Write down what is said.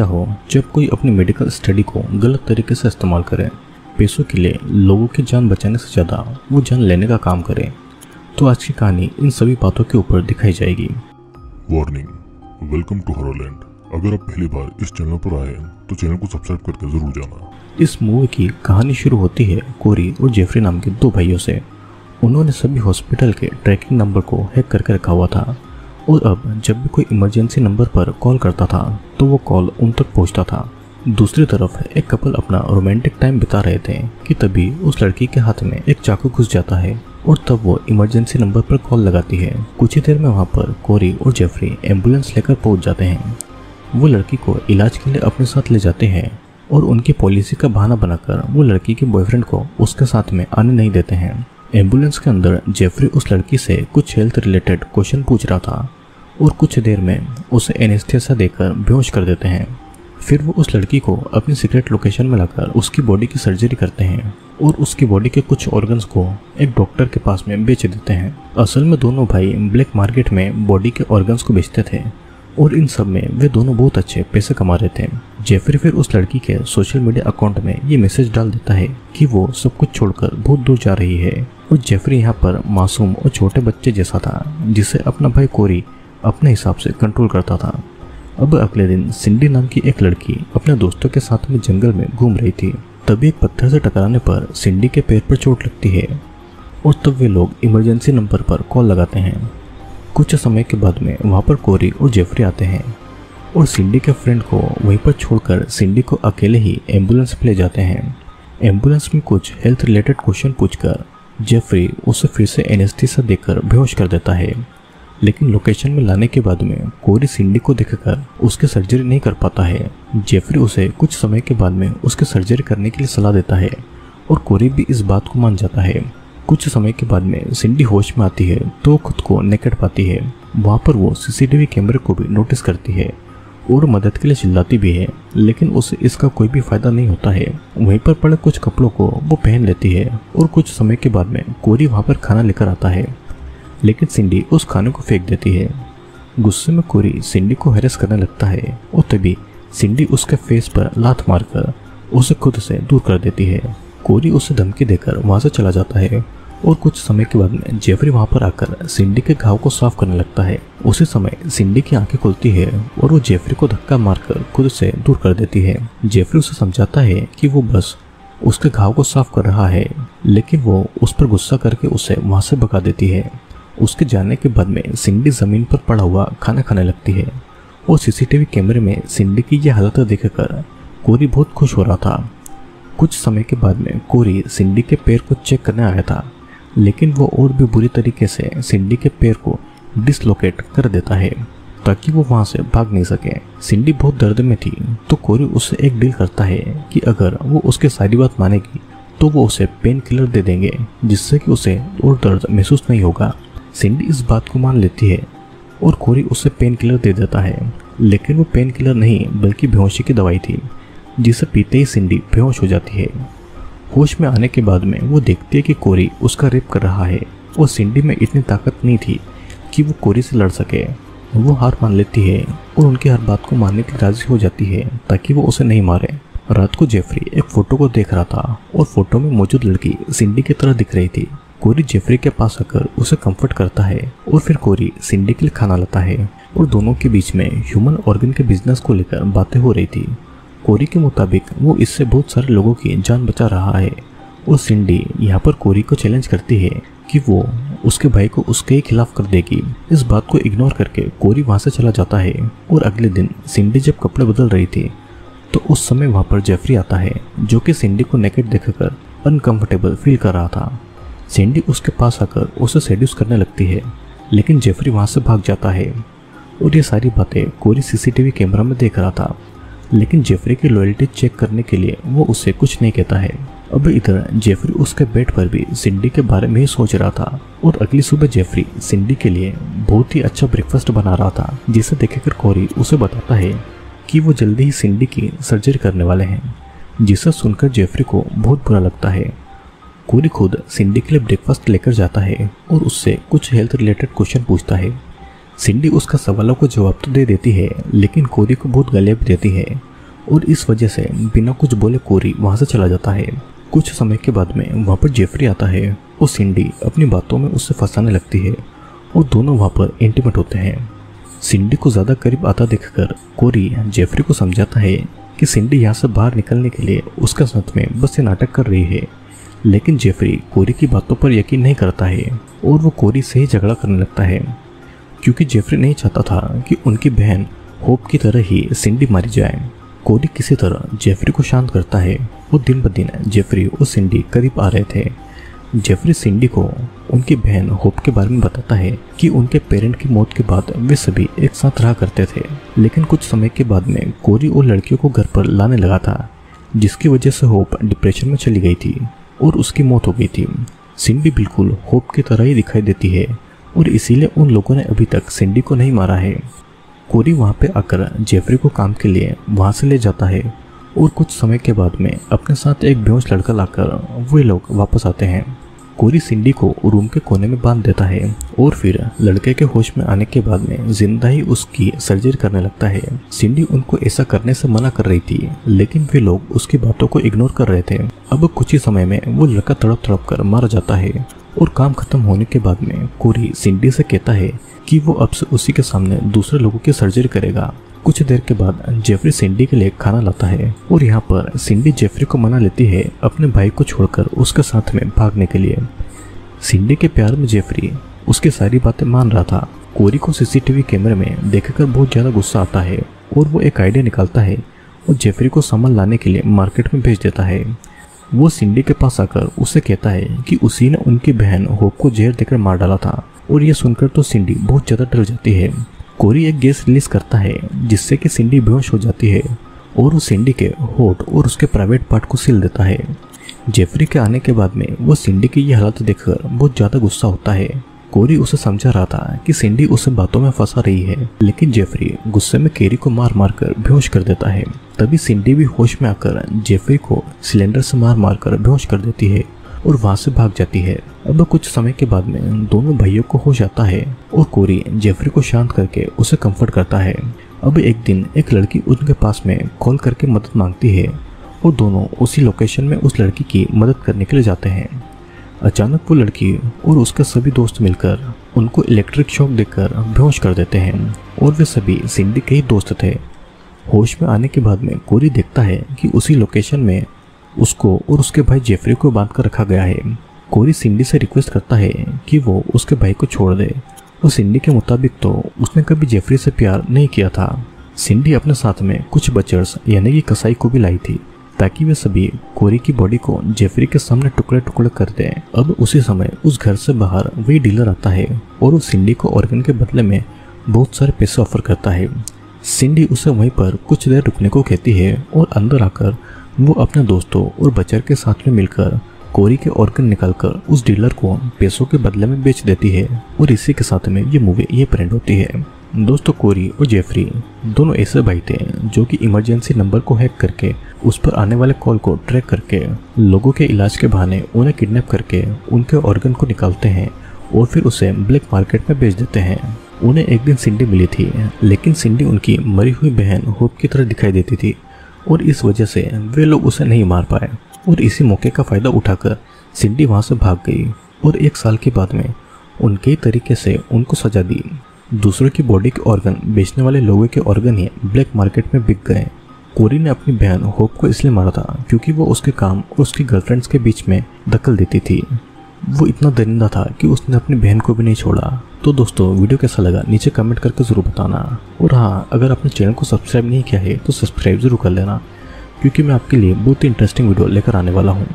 क्या हो? जब कोई अपनी मेडिकल स्टडी को गलत तरीके से इस्तेमाल करे पैसों के लिए लोगों की जान बचाने से ज़्यादा वो जान लेने का काम करे तो आज की कहानी इन सभी बातों के ऊपर दिखाई जाएगी। वार्निंग वेलकम टू हॉरलैंड अगर आप पहली बार इस चैनल पर आए हैं तो चैनल को सब्सक्राइब करके ज़रूर जाना। इस मूवी की कहानी शुरू होती है कोरी और जेफरी नाम के दो भाइयों से। उन्होंने सभी हॉस्पिटल के ट्रैकिंग नंबर को हैक करके रखा हुआ था। और अब जब भी कोई इमरजेंसी नंबर पर कॉल करता था तो वो कॉल उन तक पहुँचता था। दूसरी तरफ़ एक कपल अपना रोमांटिक टाइम बिता रहे थे कि तभी उस लड़की के हाथ में एक चाकू घुस जाता है और तब वो इमरजेंसी नंबर पर कॉल लगाती है। कुछ ही देर में वहाँ पर कोरी और जेफरी एंबुलेंस लेकर पहुँच जाते हैं। वो लड़की को इलाज के लिए अपने साथ ले जाते हैं और उनकी पॉलिसी का बहाना बनाकर वो लड़की के बॉयफ्रेंड को उसके साथ में आने नहीं देते हैं। एंबुलेंस के अंदर जेफरी उस लड़की से कुछ हेल्थ रिलेटेड क्वेश्चन पूछ रहा था। और कुछ देर में उसे एनेस्थेसिया देकर बेहोश कर देते हैं। फिर वो उस लड़की को अपनी सीक्रेट लोकेशन में लाकर उसकी बॉडी की सर्जरी करते हैं और उसकी बॉडी के कुछ ऑर्गन्स को एक डॉक्टर के पास में बेच देते हैं। असल में दोनों भाई ब्लैक मार्केट में बॉडी के ऑर्गन्स को बेचते थे और इन सब में वे दोनों बहुत अच्छे पैसे कमा रहे थे। जेफरी फिर उस लड़की के सोशल मीडिया अकाउंट में ये मैसेज डाल देता है कि वो सब कुछ छोड़कर बहुत दूर जा रही है और जेफरी यहाँ पर मासूम और छोटे बच्चे जैसा था, जिसे अपना भाई कोरी अपने हिसाब से कंट्रोल करता था। अब अगले दिन सिंडी नाम की एक लड़की अपने दोस्तों के साथ में जंगल में घूम रही थी। तभी एक पत्थर से टकराने पर सिंडी के पैर पर चोट लगती है और तब वे लोग इमरजेंसी नंबर पर कॉल लगाते हैं। कुछ समय के बाद में वहाँ पर कोरी और जेफरी आते हैं और सिंडी के फ्रेंड को वहीं पर छोड़कर सिंडी को अकेले ही एंबुलेंस पे ले जाते हैं। एंबुलेंस में कुछ हेल्थ रिलेटेड क्वेश्चन पूछकर जेफरी उसे फिर से एनेस्थीसा देकर बेहोश कर देता है। लेकिन लोकेशन में लाने के बाद में कोरी सिंडी को देखकर उसकी सर्जरी नहीं कर पाता है। जेफरी उसे कुछ समय के बाद में उसकी सर्जरी करने के लिए सलाह देता है और कोरी भी इस बात को मान जाता है। कुछ समय के बाद में सिंडी होश में आती है तो खुद को नेकट पाती है। वहाँ पर वो सीसीटीवी कैमरे को भी नोटिस करती है और मदद के लिए चिल्लाती भी है, लेकिन उसे इसका कोई भी फ़ायदा नहीं होता है। वहीं पर पड़े कुछ कपड़ों को वो पहन लेती है और कुछ समय के बाद में कोरी वहाँ पर खाना लेकर आता है। लेकिन सिंडी उस खाने को फेंक देती है। गुस्से में कोरी सिंडी को हैरेस करने लगता है और तभी सिंडी उसके फेस पर लात मारकर उसे खुद से दूर कर देती है। कोरी उसे धमकी देकर वहाँ से चला जाता है और कुछ समय के बाद में जेफरी वहाँ पर आकर सिंडी के घाव को साफ़ करने लगता है। उसी समय सिंडी की आँखें खुलती है और वो जेफरी को धक्का मारकर खुद से दूर कर देती है। जेफरी उसे समझाता है कि वो बस उसके घाव को साफ़ कर रहा है, लेकिन वो उस पर गुस्सा करके उसे वहाँ से भगा देती है। उसके जाने के बाद में सिंडी ज़मीन पर पड़ा हुआ खाना खाने लगती है। और सीसीटीवी कैमरे में सिंडी की यह हालत देखकर कोरी बहुत खुश हो रहा था। कुछ समय के बाद में कोरी सिंडी के पैर को चेक करने आया था, लेकिन वो और भी बुरी तरीके से सिंडी के पैर को डिसलोकेट कर देता है, ताकि वो वहाँ से भाग नहीं सके। सिंडी बहुत दर्द में थी तो कोरी उससे एक डील करता है कि अगर वो उसके सारी बात मानेगी तो वो उसे पेन किलर दे देंगे, जिससे कि उसे और दर्द महसूस नहीं होगा। सिंडी इस बात को मान लेती है और कोरी उसे पेन किलर दे देता है। लेकिन वो पेन किलर नहीं, बल्कि बेहोशी की दवाई थी, जिसे पीते ही सिंडी बेहोश हो जाती है। होश में आने के बाद में वो देखती है कि कोरी उसका रेप कर रहा है और सिंडी में इतनी ताकत नहीं थी कि वो कोरी से लड़ सके। वो हार मान लेती है और उनकी हर बात को मानने की राज़ी हो जाती है, ताकि वो उसे नहीं मारे। रात को जेफरी एक फ़ोटो को देख रहा था और फ़ोटो में मौजूद लड़की सिंडी की तरह दिख रही थी। कोरी जेफरी के पास आकर उसे कंफर्ट करता है और फिर कोरी सिंडी के लिए खाना लाता है। और दोनों के बीच में ह्यूमन ऑर्गन के बिज़नेस को लेकर बातें हो रही थी। कोरी के मुताबिक वो इससे बहुत सारे लोगों की जान बचा रहा है। और सिंडी यहाँ पर कोरी को चैलेंज करती है कि वो उसके भाई को उसके ही खिलाफ कर देगी। इस बात को इग्नोर करके कोरी वहाँ से चला जाता है। और अगले दिन सिंडी जब कपड़े बदल रही थी तो उस समय वहाँ पर जेफरी आता है, जो कि सिंडी को नेकेट देखकर अनकंफर्टेबल फील कर रहा था। सिंडी उसके पास आकर उसे सेड्यूस करने लगती है, लेकिन जेफरी वहाँ से भाग जाता है। और ये सारी बातें कोरी सीसीटीवी कैमरा में देख रहा था, लेकिन जेफरी की लॉयल्टी चेक करने के लिए वो उससे कुछ नहीं कहता है। अब इधर जेफरी उसके बेड पर भी सिंडी के बारे में ही सोच रहा था, और अगली सुबह जेफरी सिंडी के लिए बहुत ही अच्छा ब्रेकफास्ट बना रहा था, जिसे देखकर कोरी उसे बताता है कि वो जल्दी ही सिंडी की सर्जरी करने वाले हैं, जिसे सुनकर जेफरी को बहुत बुरा लगता है। कोरी खुद सिंडी के लिए ब्रेकफास्ट लेकर जाता है और उससे कुछ हेल्थ रिलेटेड क्वेश्चन पूछता है। सिंडी उसका सवालों को जवाब तो दे देती है, लेकिन कोरी को बहुत गालियाँ भी देती है। और इस वजह से बिना कुछ बोले कोरी वहाँ से चला जाता है। कुछ समय के बाद में वहाँ पर जेफरी आता है और सिंडी अपनी बातों में उससे फंसाने लगती है और दोनों वहाँ पर इंटीमेट होते हैं। सिंडी को ज़्यादा करीब आता देखकर कोरी जेफरी को समझाता है कि सिंडी यहाँ से बाहर निकलने के लिए उसका साथ में बस ये नाटक कर रही है। लेकिन जेफरी कोरी की बातों पर यकीन नहीं करता है और वो कोरी से ही झगड़ा करने लगता है। क्योंकि जेफरी नहीं चाहता था कि उनकी बहन होप की तरह ही सिंडी मारी जाए। कोरी किसी तरह जेफरी को शांत करता है। वो दिन ब दिन जेफरी और सिंडी करीब आ रहे थे। जेफरी सिंडी को उनकी बहन होप के बारे में बताता है कि उनके पेरेंट की मौत के बाद वे सभी एक साथ रहा करते थे। लेकिन कुछ समय के बाद में कोरी और लड़कियों को घर पर लाने लगा था, जिसकी वजह से होप डिप्रेशन में चली गई थी। और उसकी मौत हो गई थी। सिंडी बिल्कुल होप की तरह ही दिखाई देती है और इसीलिए उन लोगों ने अभी तक सिंडी को नहीं मारा है। कोरी वहाँ पे आकर जेफरी को काम के लिए वहाँ से ले जाता है और कुछ समय के बाद में अपने साथ एक बेहोश लड़का लाकर वे लोग वापस आते हैं। कोरी सिंडी को रूम के कोने में बाँध देता है और फिर लड़के के होश में आने के बाद में ज़िंदा ही उसकी सर्जरी करने लगता है। सिंडी उनको ऐसा करने से मना कर रही थी, लेकिन वे लोग उसकी बातों को इग्नोर कर रहे थे। अब कुछ ही समय में वो लड़का तड़प तड़प कर मारा जाता है और काम खत्म होने के बाद में कोरी सिंडी से कहता है कि वो अब से उसी के सामने दूसरे लोगों की सर्जरी करेगा। कुछ देर के बाद जेफरी सिंडी के लिए खाना लाता है और यहाँ पर सिंडी जेफरी को मना लेती है अपने भाई को छोड़कर उसके साथ में भागने के लिए। सिंडी के प्यार में जेफरी उसकी सारी बातें मान रहा था। कोरी को सीसीटीवी कैमरे में देखकर बहुत ज़्यादा गुस्सा आता है और वो एक आइडिया निकालता है और जेफरी को सामान लाने के लिए मार्केट में भेज देता है। वो सिंडी के पास आकर उसे कहता है कि उसी ने उनकी बहन होप को जहर देकर मार डाला था और यह सुनकर तो सिंडी बहुत ज़्यादा डर जाती है। कोरी एक गैस रिलीज़ करता है जिससे कि सिंडी बेहोश हो जाती है और उस सिंडी के होठ और उसके प्राइवेट पार्ट को सिल देता है। जेफरी के आने के बाद में वो सिंडी की यह हालत देखकर बहुत ज़्यादा गुस्सा होता है। कोरी उसे समझा रहा था कि सिंडी उसे बातों में फंसा रही है, लेकिन जेफरी गुस्से में केरी को मार मार कर बेहोश कर देता है। तभी सिंडी भी होश में आकर जेफरी को सिलेंडर से मार मार कर बेहोश कर देती है और वहाँ से भाग जाती है। अब कुछ समय के बाद में दोनों भाइयों को होश आता है और कोरी जेफरी को शांत करके उसे कंफर्ट करता है। अब एक दिन एक लड़की उनके पास में कॉल करके मदद मांगती है और दोनों उसी लोकेशन में उस लड़की की मदद करने के लिए जाते हैं। अचानक वो लड़की और उसके सभी दोस्त मिलकर उनको इलेक्ट्रिक शॉक देकर बेहोश कर देते हैं और वे सभी सिंडी के ही दोस्त थे। होश में आने के बाद में कोरी देखता है कि उसी लोकेशन में उसको और उसके भाई जेफरी को बाँध कर रखा गया है। कोरी सिंडी से रिक्वेस्ट करता है कि वो उसके भाई को छोड़ दे। और सिंडी के मुताबिक तो उसने कभी जेफरी से प्यार नहीं किया था। सिंडी अपने साथ में कुछ बचर्स यानी कि कसाई को भी लाई थी। ताकि वे सभी कोरी की बॉडी को जेफरी के सामने टुकड़े टुकड़े कर दें। अब उसी समय उस घर से बाहर वही डीलर आता है और उस सिंडी को ऑर्गन के बदले में बहुत सारे पैसे ऑफ़र करता है। सिंडी उसे वहीं पर कुछ देर रुकने को कहती है और अंदर आकर वो अपने दोस्तों और बचर के साथ में मिलकर कोरी के ऑर्गन निकालकर उस डीलर को पैसों के बदले में बेच देती है और इसी के साथ में ये मूवी ये प्रिंट होती है। दोस्तों, कोरी और जेफरी दोनों ऐसे भाई थे जो कि इमरजेंसी नंबर को हैक करके उस पर आने वाले कॉल को ट्रैक करके, लोगों के इलाज के बहाने उन्हें किडनैप करके उनके ऑर्गन को निकालते हैं और फिर उसे ब्लैक मार्केट में बेच देते हैं। उन्हें एक दिन सिंडी मिली थी, लेकिन सिंडी उनकी मरी हुई बहन होप की तरह दिखाई देती थी और इस वजह से वे लोग उसे नहीं मार पाए। और इसी मौके का फ़ायदा उठाकर सिंडी वहाँ से भाग गई और एक साल के बाद में उनके तरीके से उनको सजा दी। दूसरों की बॉडी के ऑर्गन बेचने वाले लोगों के ऑर्गन ही ब्लैक मार्केट में बिक गए। कोरी ने अपनी बहन होप को इसलिए मारा था क्योंकि वो उसके काम और उसकी गर्लफ्रेंड्स के बीच में दखल देती थी। वो इतना दरिंदा था कि उसने अपनी बहन को भी नहीं छोड़ा। तो दोस्तों, वीडियो कैसा लगा? नीचे कमेंट करके ज़रूर बताना। और हाँ अगर आपने चैनल को सब्सक्राइब नहीं किया है तो सब्सक्राइब ज़रूर कर लेना, क्योंकि मैं आपके लिए बहुत ही इंटरेस्टिंग वीडियो लेकर आने वाला हूँ।